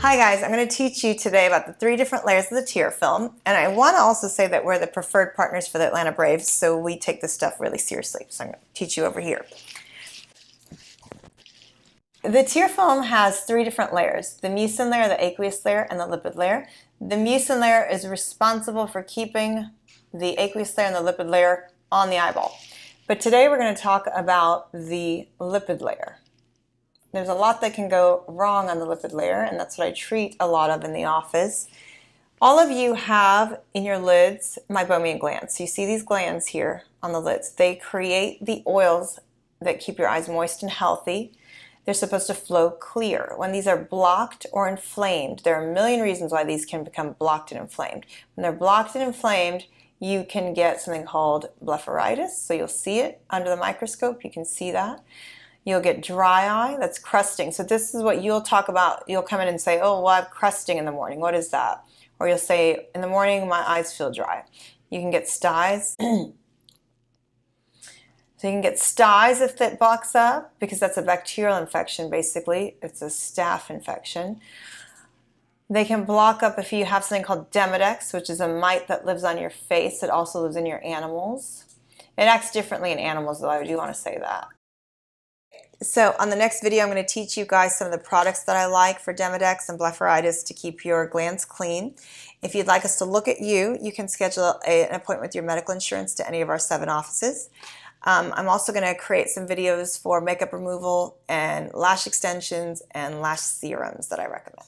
Hi guys, I'm going to teach you today about the three different layers of the tear film and I want to also say that we're the preferred partners for the Atlanta Braves so we take this stuff really seriously. So I'm going to teach you over here. The tear film has three different layers, the mucin layer, the aqueous layer, and the lipid layer. The mucin layer is responsible for keeping the aqueous layer and the lipid layer on the eyeball. But today we're going to talk about the lipid layer. There's a lot that can go wrong on the lipid layer, and that's what I treat a lot of in the office. All of you have in your lids meibomian glands. You see these glands here on the lids. They create the oils that keep your eyes moist and healthy. They're supposed to flow clear. When these are blocked or inflamed, there are a million reasons why these can become blocked and inflamed. When they're blocked and inflamed, you can get something called blepharitis. So you'll see it under the microscope. You can see that. You'll get dry eye, that's crusting. So this is what you'll talk about. You'll come in and say, oh, well, I have crusting in the morning. What is that? Or you'll say, in the morning, my eyes feel dry. You can get styes. so you can get styes if it blocks up, because that's a bacterial infection, basically. It's a staph infection. They can block up if you have something called Demodex, which is a mite that lives on your face. It also lives in your animals. It acts differently in animals, though I do want to say that. So on the next video, I'm going to teach you guys some of the products that I like for Demodex and blepharitis to keep your glands clean. If you'd like us to look at you, you can schedule a, an appointment with your medical insurance to any of our seven offices. Um, I'm also going to create some videos for makeup removal and lash extensions and lash serums that I recommend.